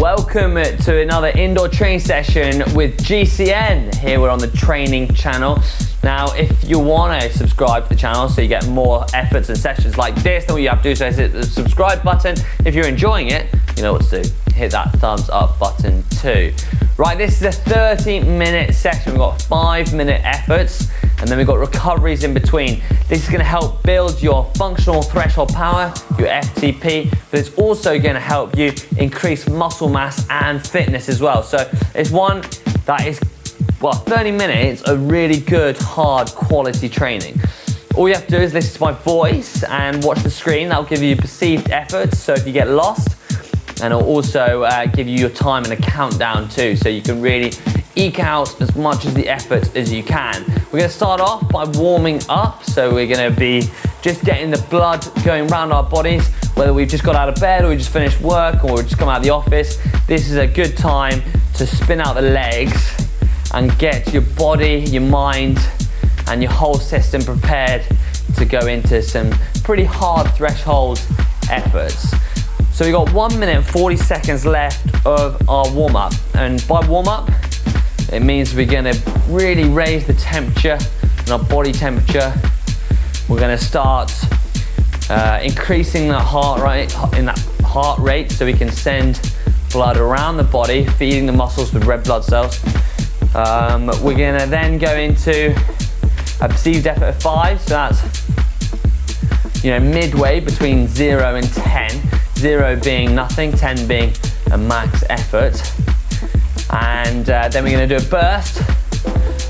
Welcome to another indoor training session with GCN. Here we're on the training channel. Now, if you want to subscribe to the channel so you get more efforts and sessions like this, then what you have to do is hit the subscribe button. If you're enjoying it, you know what to do. Hit that thumbs up button too. Right, this is a 30 minute session. We've got five minute efforts and then we've got recoveries in between. This is gonna help build your functional threshold power, your FTP, but it's also gonna help you increase muscle mass and fitness as well. So it's one that is, well, 30 minutes of really good, hard quality training. All you have to do is listen to my voice and watch the screen. That'll give you perceived efforts. So if you get lost, and it'll also uh, give you your time and a countdown too, so you can really eke out as much of the effort as you can. We're gonna start off by warming up, so we're gonna be just getting the blood going around our bodies, whether we've just got out of bed or we just finished work or we just come out of the office. This is a good time to spin out the legs and get your body, your mind, and your whole system prepared to go into some pretty hard threshold efforts. So we've got one minute and 40 seconds left of our warm up. And by warm up, it means we're gonna really raise the temperature and our body temperature. We're gonna start uh, increasing the heart rate in that heart rate so we can send blood around the body, feeding the muscles with red blood cells. Um, we're gonna then go into a perceived effort of five, so that's you know midway between zero and 10 zero being nothing, 10 being a max effort. And uh, then we're gonna do a burst,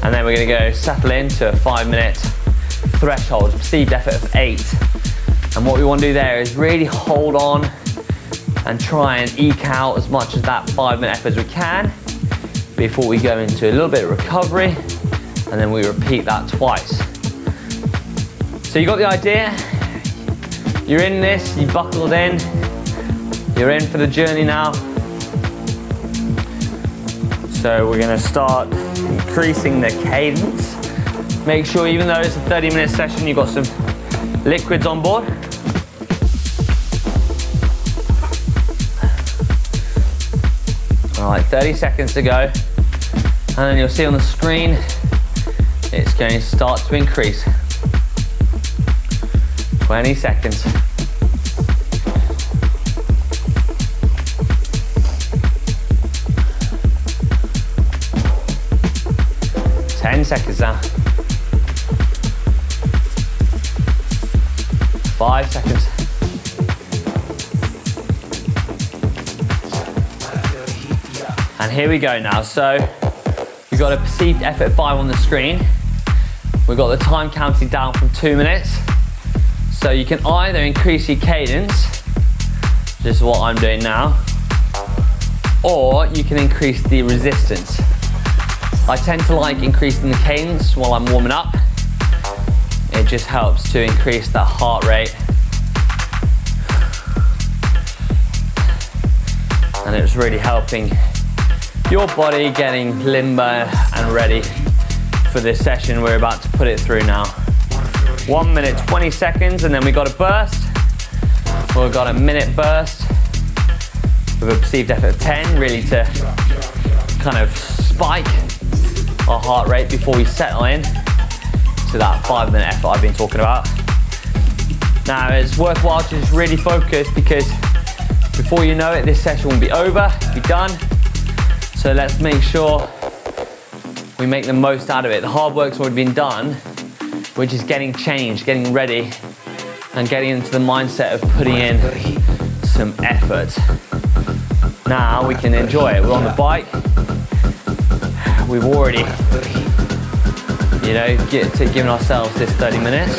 and then we're gonna go settle into a five minute threshold, perceived effort of eight. And what we wanna do there is really hold on and try and eke out as much of that five minute effort as we can before we go into a little bit of recovery, and then we repeat that twice. So you got the idea? You're in this, you buckled in, you're in for the journey now. So we're gonna start increasing the cadence. Make sure even though it's a 30 minute session, you've got some liquids on board. All right, 30 seconds to go. And then you'll see on the screen, it's going to start to increase. 20 seconds. Seconds now. Five seconds. And here we go now. So we've got a perceived effort five on the screen. We've got the time counting down from two minutes. So you can either increase your cadence, is what I'm doing now, or you can increase the resistance. I tend to like increasing the cadence while I'm warming up. It just helps to increase that heart rate. And it's really helping your body getting limber and ready for this session we're about to put it through now. One minute, 20 seconds, and then we got a burst. We've got a minute burst with a perceived effort of 10, really to kind of spike our heart rate before we settle in to that five minute effort I've been talking about. Now it's worthwhile to just really focus because before you know it, this session will be over, be done. So let's make sure we make the most out of it. The hard work's already been done. We're just getting changed, getting ready, and getting into the mindset of putting in some effort. Now we can enjoy it. We're on the bike, we've already, you know, get to giving ourselves this 30 minutes.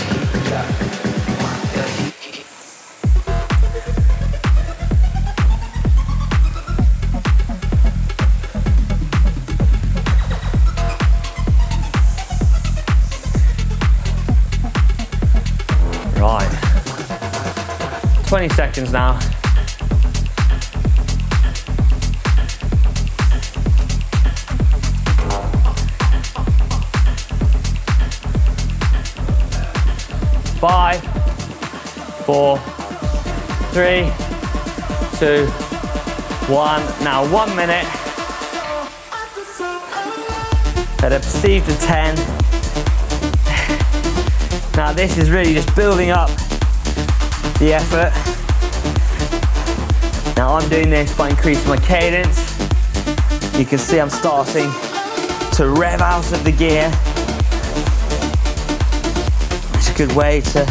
Right. 20 seconds now. Five, four, three, two, one. Now one minute. At a perceived of 10. Now this is really just building up the effort. Now I'm doing this by increasing my cadence. You can see I'm starting to rev out of the gear. Good way to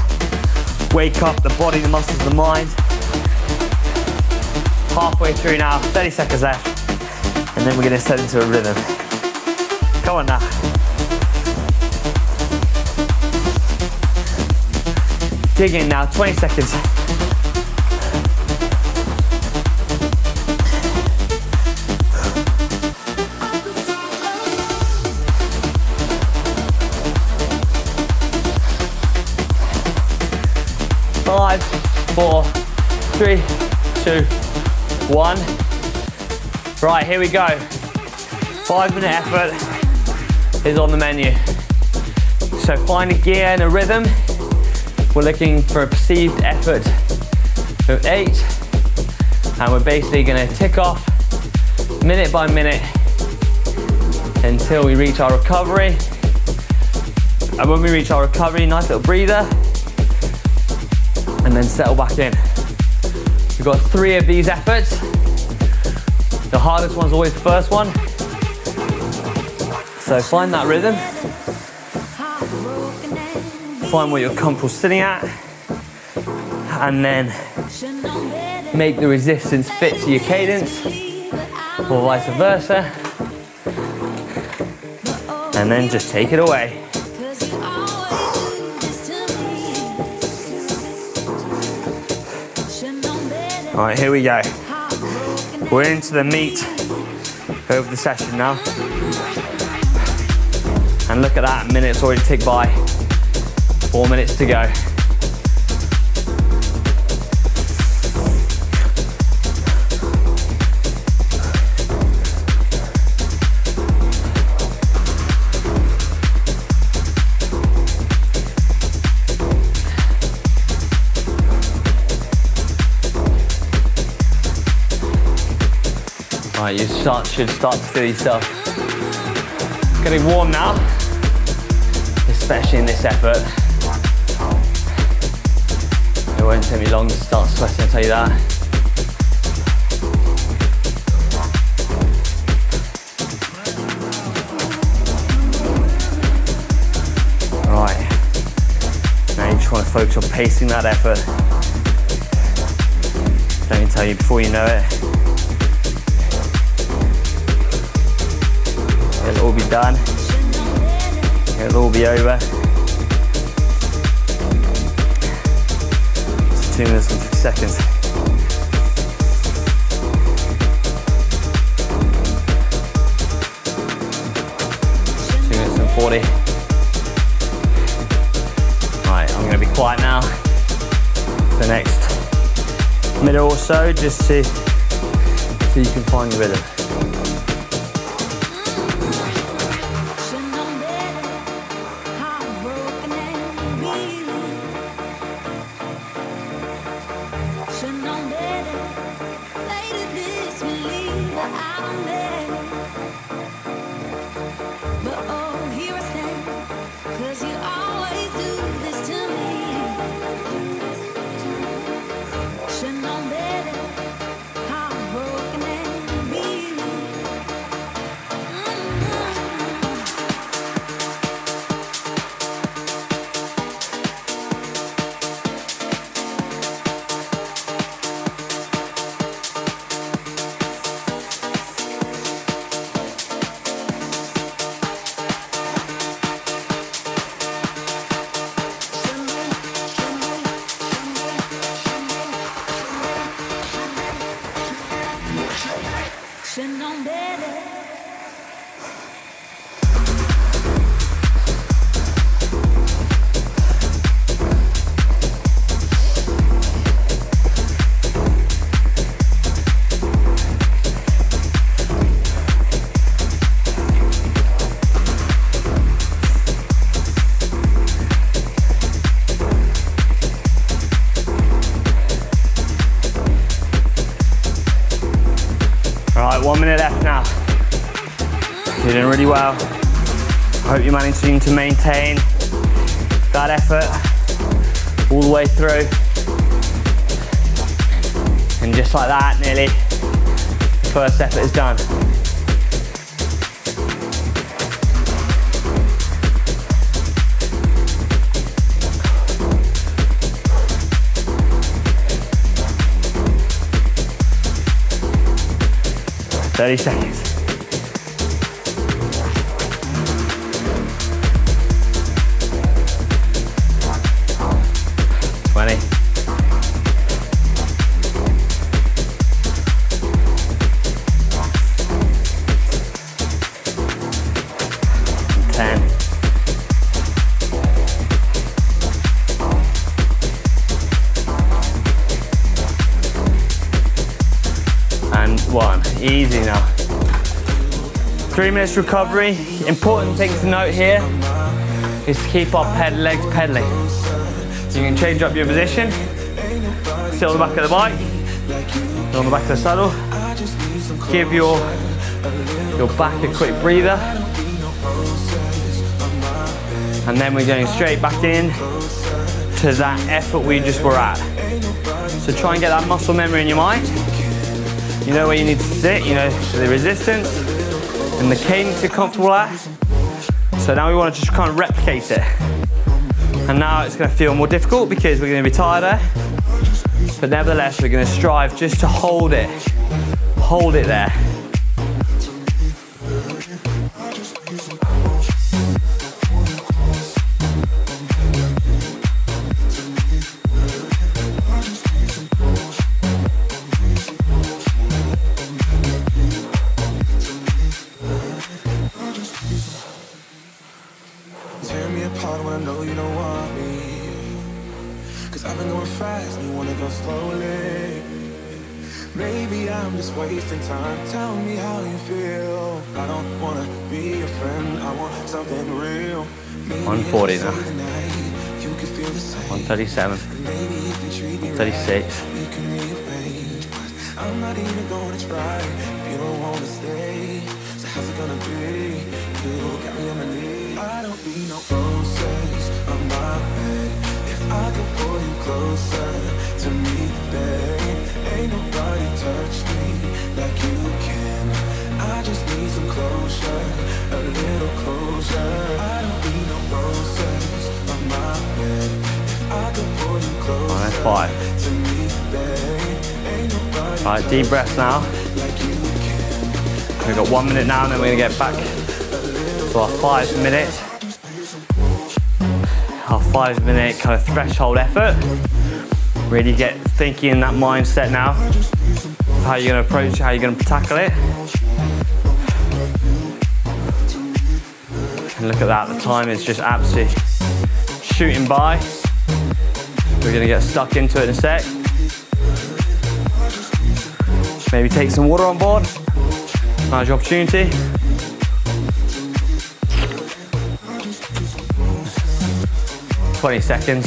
wake up the body, the muscles, the mind. Halfway through now, 30 seconds left, and then we're gonna set into a rhythm. Come on now. Dig in now, 20 seconds. Five, four, three, two, one. Right, here we go. Five minute effort is on the menu. So find a gear and a rhythm. We're looking for a perceived effort of eight. And we're basically gonna tick off minute by minute until we reach our recovery. And when we reach our recovery, nice little breather, then settle back in. We've got three of these efforts. The hardest one's always the first one. So find that rhythm. Find what you're comfortable sitting at. And then make the resistance fit to your cadence or vice versa. And then just take it away. All right, here we go. We're into the meat of the session now. And look at that, minute's already ticked by. Four minutes to go. Right, you start, should start to feel yourself getting warm now, especially in this effort. It won't take me long to start sweating, I'll tell you that. Right, now you just want to focus on pacing that effort. Let me tell you before you know it, All be done. It'll all be over. It's two minutes and 50 seconds. Two minutes and 40. Right, I'm gonna be quiet now the next minute or so, just to so you can find your rhythm. You're to maintain that effort all the way through. And just like that, nearly, the first effort is done. Thirty seconds. Three minutes recovery. Important thing to note here is to keep our ped legs pedaling. You can change up your position. Sit on the back of the bike, on the back of the saddle. Give your, your back a quick breather. And then we're going straight back in to that effort we just were at. So try and get that muscle memory in your mind. You know where you need to sit, you know the resistance and the cadence you're comfortable at. So now we want to just kind of replicate it. And now it's going to feel more difficult because we're going to be tireder. But nevertheless, we're going to strive just to hold it. Hold it there. Cause I've been going fast you wanna go slowly. Maybe I'm just wasting time. Tell me how you feel. I don't wanna be your friend. I want something real. Maybe 140 if now. tonight, You could feel the same. 137, Maybe if you treat me 36. we can rearrange. But I'm not even gonna try if you don't wanna stay. So how's it gonna be? You got me on my knees. I don't need no roses on my bed. Could pull you closer to me, babe. Ain't nobody touch me like you can. I just need some closure, a little closure. I don't need no roses on my bed. I could pull you closer Alright, five. to me, babe. Ain't nobody All right, deep breaths now. like you can. We've got one minute now, and then we're gonna get back to our five minute, our five minute kind of threshold effort. Really get thinking in that mindset now how you're gonna approach, it, how you're gonna tackle it. And look at that, the time is just absolutely shooting by. We're gonna get stuck into it in a sec. Maybe take some water on board. Now's your opportunity. Twenty seconds.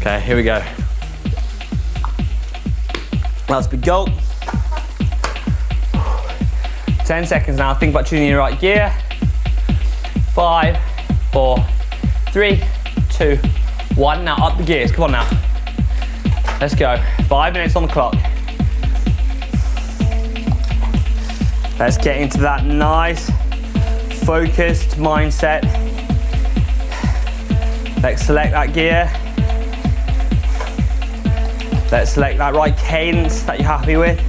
Okay, here we go. Let's be go. 10 seconds now. Think about tuning your right gear. Five, four, three, two, one. Now up the gears. Come on now. Let's go. Five minutes on the clock. Let's get into that nice, focused mindset. Let's select that gear. Let's select that right cadence that you're happy with.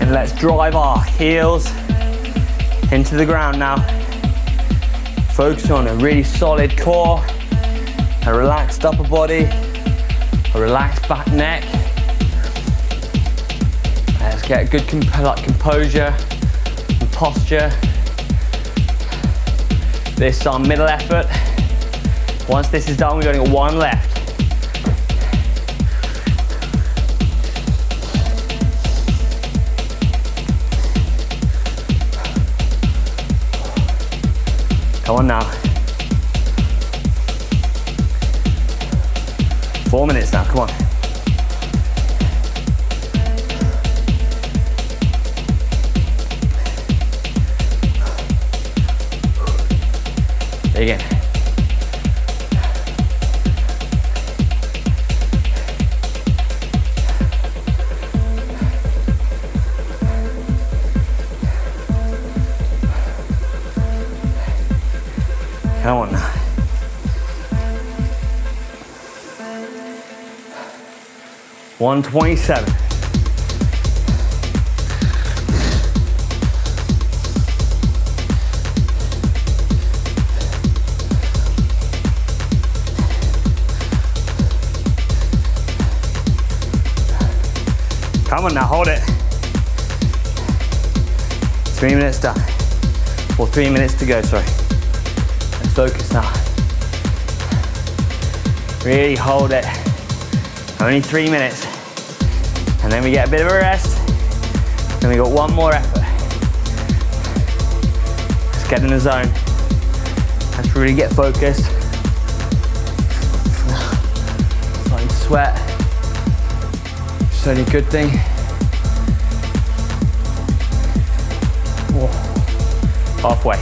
And let's drive our heels into the ground now. Focus on a really solid core, a relaxed upper body, a relaxed back neck. Get good comp- like composure and posture. This is our middle effort. Once this is done, we're only got one left. Come on now. Four minutes now, come on. Again. Come on now. One twenty-seven. On now, hold it. Three minutes done. Or three minutes to go, sorry. Focus now. Really hold it. Only three minutes. And then we get a bit of a rest. Then we got one more effort. Let's get in the zone. Let's really get focused. Starting to sweat. It's only a good thing. Halfway.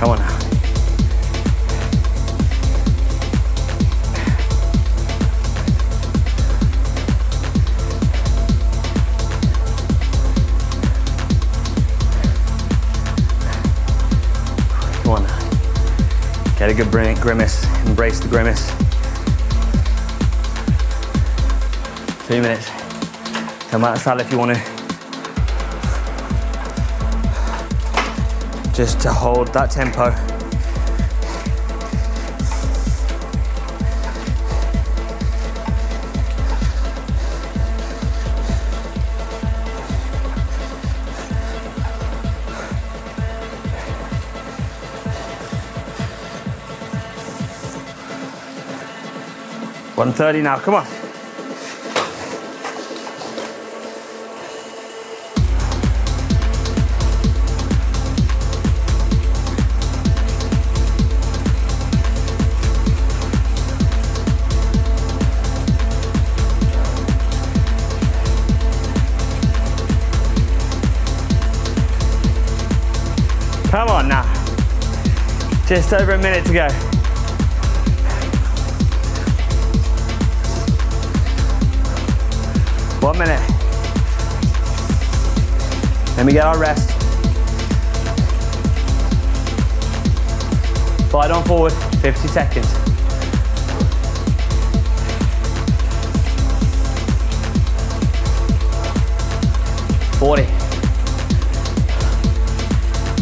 Come on now. Come on now. Get a good grimace. Embrace the grimace. Two minutes. Come outside if you want to. just to hold that tempo. One thirty now. Come on. Come on now. Just over a minute to go. One minute. Let me get our rest. Slide on forward, 50 seconds. Forty.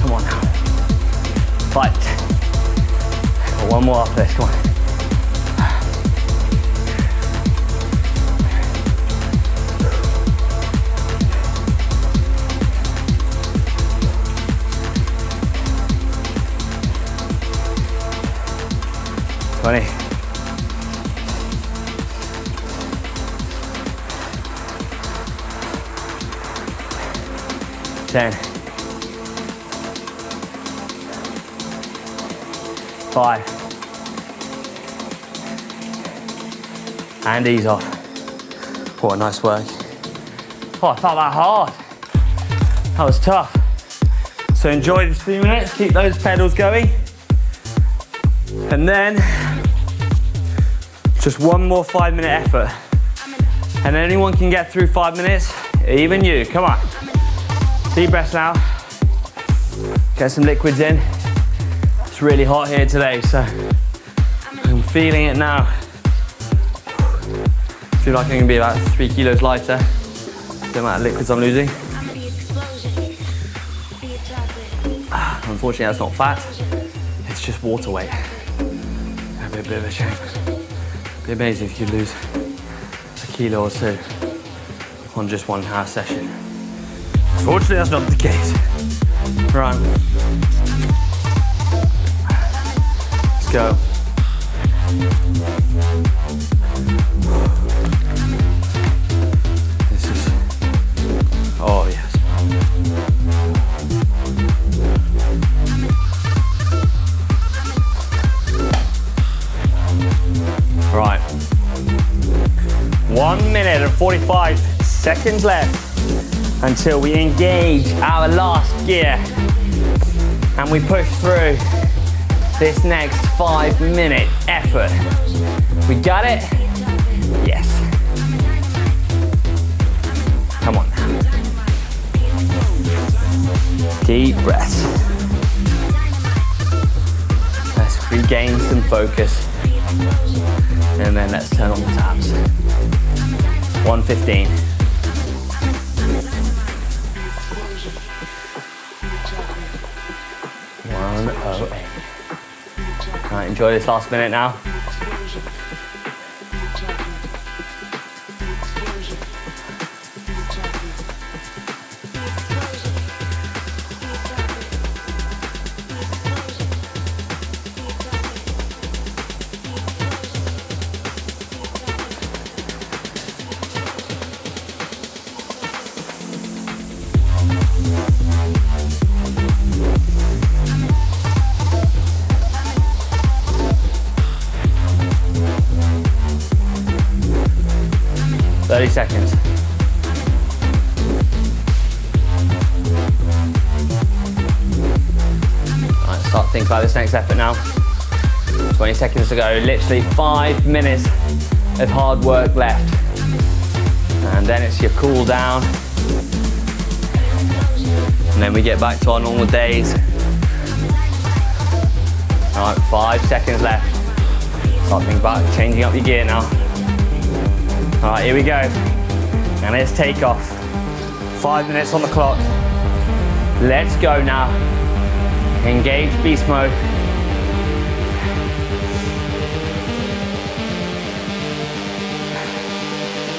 Come on now. Fight. One more after this, come on. Twenty. Ten. Five. And ease off. What a nice work. Oh, I felt that hard. That was tough. So enjoy this few minutes, keep those pedals going. And then just one more five minute effort. And anyone can get through five minutes, even you. Come on. Deep breaths now. Get some liquids in. It's really hot here today, so I'm feeling it now. feel like I'm gonna be about three kilos lighter. The amount of liquids I'm losing. Unfortunately, that's not fat. It's just water weight. A bit of a shame. It'd be amazing if you lose a kilo or two on just one half session. Unfortunately, that's not the case. Right. Let's go. Seconds left until we engage our last gear and we push through this next five minute effort. We got it? Yes. Come on Deep breath. Let's regain some focus. And then let's turn on the taps. 115. Enjoy this last minute now. Thinking about this next effort now. 20 seconds to go, literally five minutes of hard work left. And then it's your cool down. And then we get back to our normal days. All right, five seconds left. Start thinking about changing up your gear now. All right, here we go. And let's take off. Five minutes on the clock. Let's go now. Engage beast mode.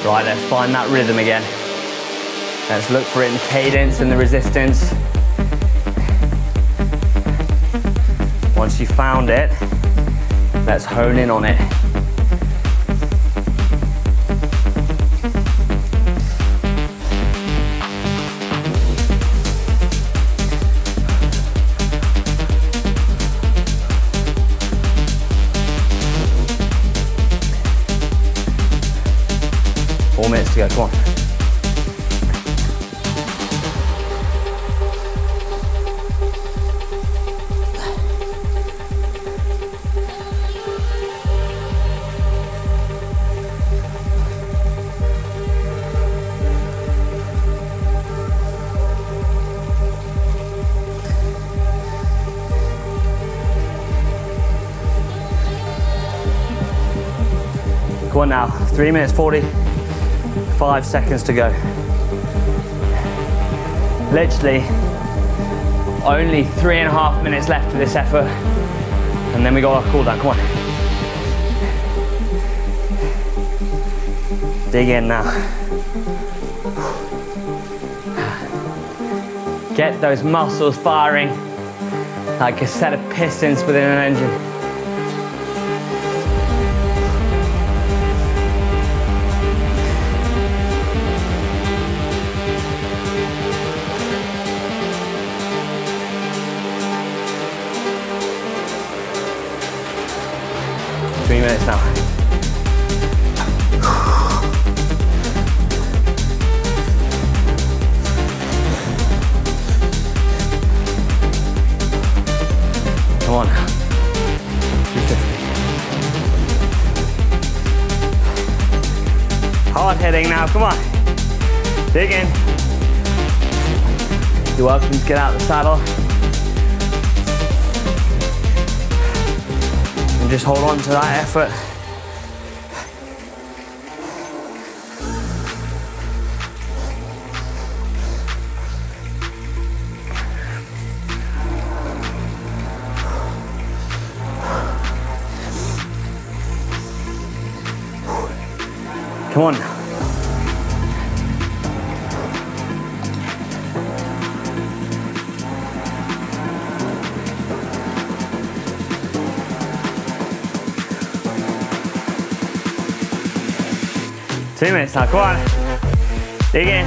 Right, let's find that rhythm again. Let's look for it in cadence and the resistance. Once you found it, let's hone in on it. Three minutes 45 seconds to go. Literally, only three and a half minutes left of this effort, and then we got our cool down, come on. Dig in now. Get those muscles firing like a set of pistons within an engine. Saddle. and just hold on to that effort. Come on. Two minutes now, come. Dig in.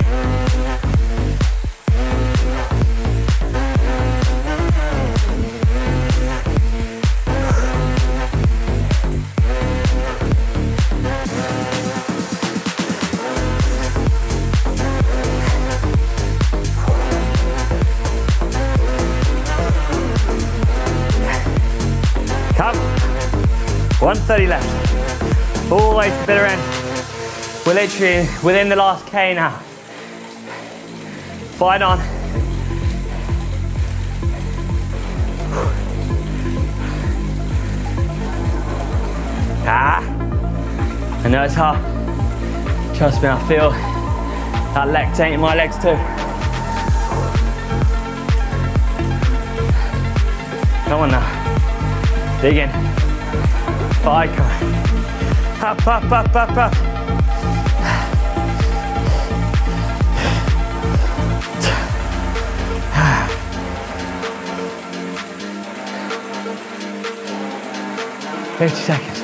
130 left. All better to the bitter end. We're literally within the last K now. Fight on. Ah, I know it's hard. Trust me, I feel that lactate in my legs too. Come on now. Dig in. Five, come on. Up, up, up, up, up. Fifty seconds.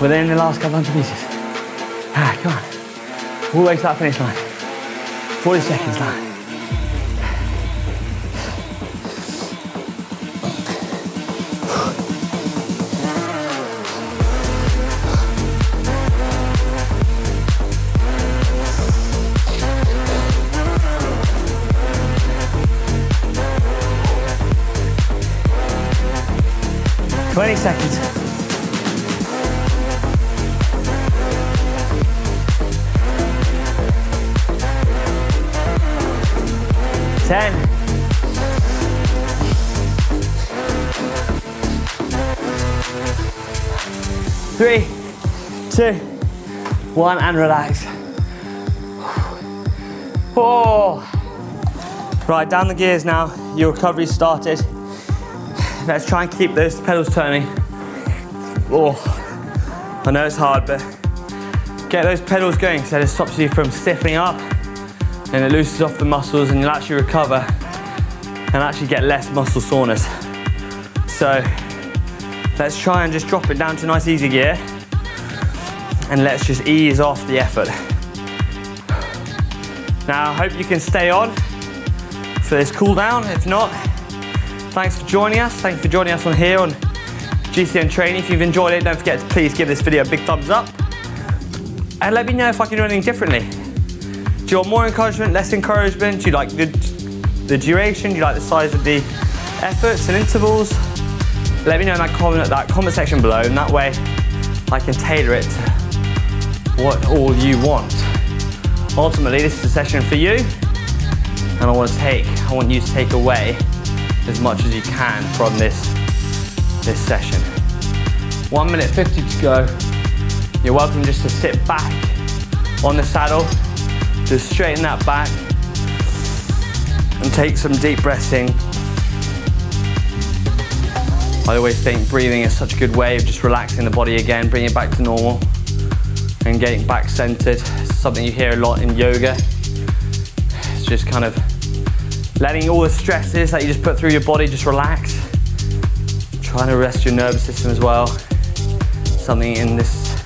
Within the last couple hundred meters. Ah, come on. All the way to that finish line. 40 seconds. Twenty seconds. Ten. Three, two, one, and relax. Oh. Right, down the gears now. Your recovery started. Let's try and keep those pedals turning. Oh, I know it's hard, but get those pedals going so it stops you from stiffening up and it loosens off the muscles and you'll actually recover and actually get less muscle soreness. So let's try and just drop it down to nice easy gear and let's just ease off the effort. Now I hope you can stay on for this cool down. If not, thanks for joining us. Thanks for joining us on here on GCN Training. If you've enjoyed it, don't forget to please give this video a big thumbs up and let me know if I can do anything differently. Do you want more encouragement, less encouragement? Do you like the, the duration? Do you like the size of the efforts and intervals? Let me know in that comment, that comment section below, and that way I can tailor it to what all you want. Ultimately, this is a session for you, and I want to take, I want you to take away as much as you can from this, this session. One minute 50 to go. You're welcome just to sit back on the saddle, just straighten that back, and take some deep breaths in. I always think breathing is such a good way of just relaxing the body again, bringing it back to normal, and getting back centered. It's something you hear a lot in yoga. It's just kind of letting all the stresses that you just put through your body just relax. Trying to rest your nervous system as well. Something in this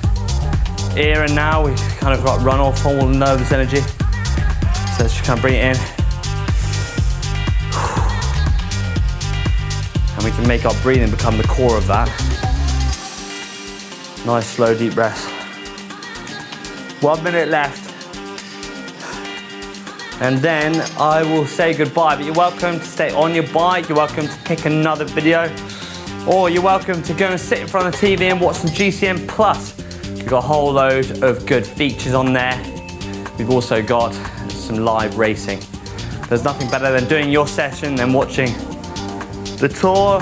here and now, we've kind of got run off all the nervous energy. So let's just kind of bring it in. And we can make our breathing become the core of that. Nice, slow, deep breaths. One minute left. And then I will say goodbye, but you're welcome to stay on your bike. You're welcome to pick another video. Or you're welcome to go and sit in front of the TV and watch some GCN Plus. Got a whole load of good features on there. We've also got some live racing. There's nothing better than doing your session than watching the Tour,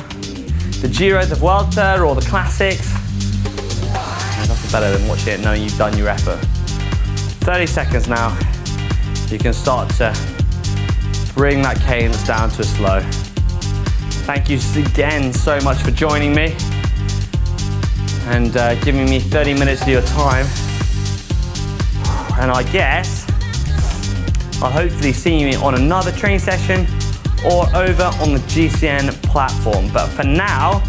the Giro, the Vuelta, or the Classics. There's nothing better than watching it knowing you've done your effort. 30 seconds now. You can start to bring that cadence down to a slow. Thank you again so much for joining me and uh, giving me 30 minutes of your time. And I guess I'll hopefully see you on another training session or over on the GCN platform. But for now,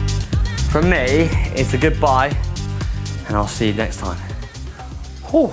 from me, it's a goodbye and I'll see you next time. Whew.